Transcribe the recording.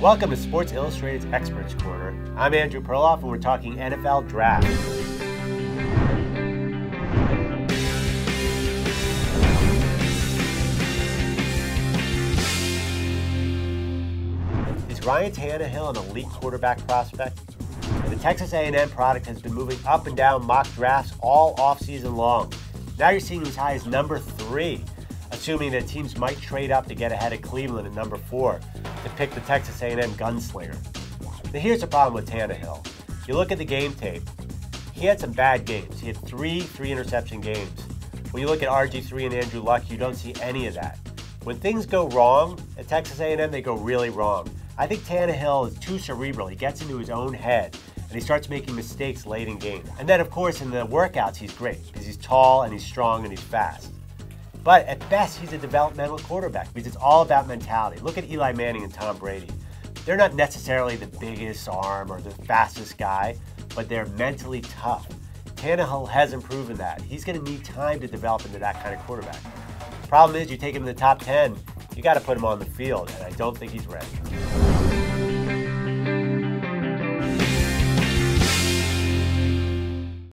Welcome to Sports Illustrated's Experts Corner. I'm Andrew Perloff, and we're talking NFL Draft. Is Ryan Tannehill an elite quarterback prospect? The Texas A&M product has been moving up and down mock drafts all offseason long. Now you're seeing as high as number three, assuming that teams might trade up to get ahead of Cleveland at number four to pick the Texas A&M gunslinger. Now here's the problem with Tannehill. You look at the game tape. He had some bad games. He had three three interception games. When you look at RG3 and Andrew Luck, you don't see any of that. When things go wrong at Texas A&M, they go really wrong. I think Tannehill is too cerebral. He gets into his own head and he starts making mistakes late in games. And then, of course, in the workouts, he's great because he's tall and he's strong and he's fast. But at best, he's a developmental quarterback because it's all about mentality. Look at Eli Manning and Tom Brady. They're not necessarily the biggest arm or the fastest guy, but they're mentally tough. Tannehill hasn't proven that. He's going to need time to develop into that kind of quarterback. Problem is, you take him in the top 10, you got to put him on the field, and I don't think he's ready.